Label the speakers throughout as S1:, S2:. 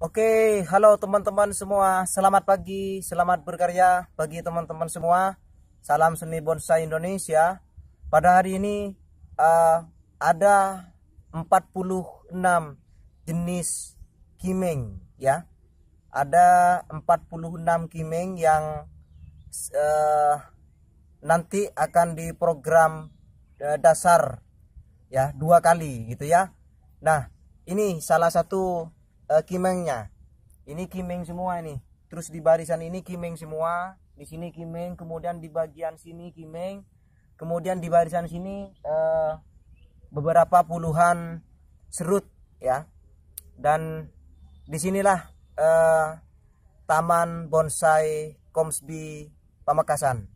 S1: Oke, halo teman-teman semua. Selamat pagi, selamat berkarya bagi teman-teman semua. Salam seni bonsai Indonesia. Pada hari ini uh, ada 46 jenis kimeng ya. Ada 46 kimeng yang uh, nanti akan diprogram uh, dasar ya dua kali gitu ya. Nah, ini salah satu uh, kimengnya. Ini kimeng semua ini terus di barisan ini kimeng semua. Di sini kimeng kemudian di bagian sini kimeng. Kemudian di barisan sini uh, beberapa puluhan serut ya. Dan di sinilah uh, taman bonsai Komsbi Pamekasan.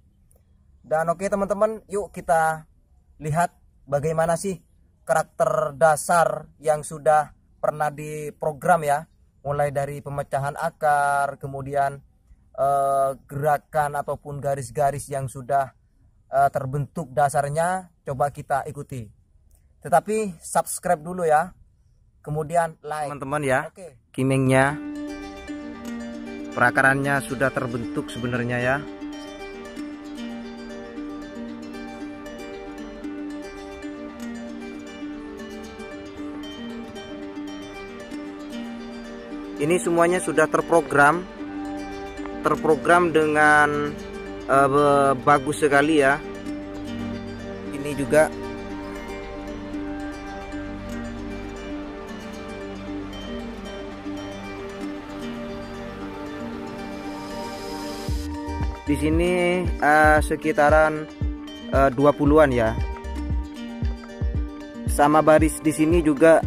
S1: Dan oke teman-teman yuk kita lihat bagaimana sih karakter dasar yang sudah pernah diprogram ya mulai dari pemecahan akar kemudian eh, gerakan ataupun garis-garis yang sudah eh, terbentuk dasarnya coba kita ikuti. Tetapi subscribe dulu ya kemudian like. Teman-teman ya Oke. kimengnya perakarannya sudah terbentuk sebenarnya ya ini semuanya sudah terprogram terprogram dengan uh, bagus sekali ya. Ini juga. Di sini uh, sekitaran uh, 20-an ya. Sama baris di sini juga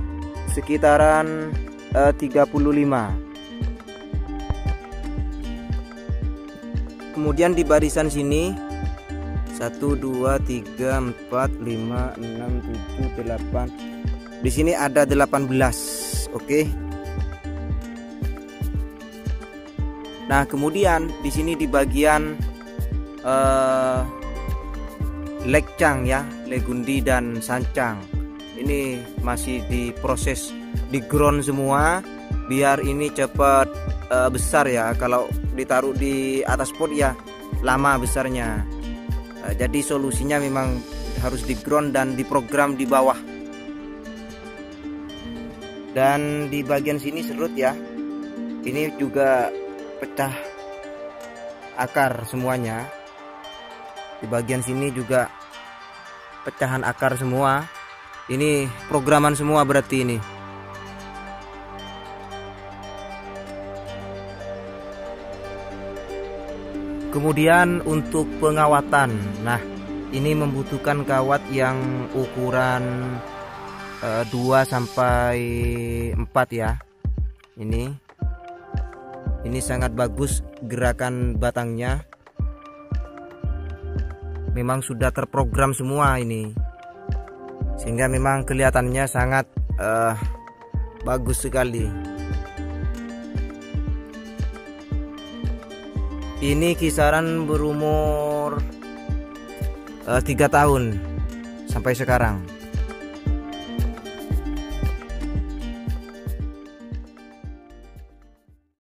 S1: sekitaran uh, 35 kemudian di barisan sini 1 2 3 4 5 6 7 8 di sini ada 18 oke? Okay. Nah kemudian di sini di bagian uh, lekcang ya legundi dan sancang ini masih diproses di ground semua biar ini cepat uh, besar ya. Kalau ditaruh di atas pot ya lama besarnya. Uh, jadi solusinya memang harus di ground dan diprogram di bawah. Dan di bagian sini serut ya. Ini juga pecah akar semuanya. Di bagian sini juga pecahan akar semua ini programan semua berarti ini Kemudian untuk pengawatan. Nah, ini membutuhkan kawat yang ukuran uh, eh, 2 sampai 4 ya. Ini. Ini sangat bagus gerakan batangnya. Memang sudah terprogram semua ini. Sehingga memang kelihatannya sangat uh, bagus sekali. ini kisaran berumur eh, tiga uh, tahun sampai sekarang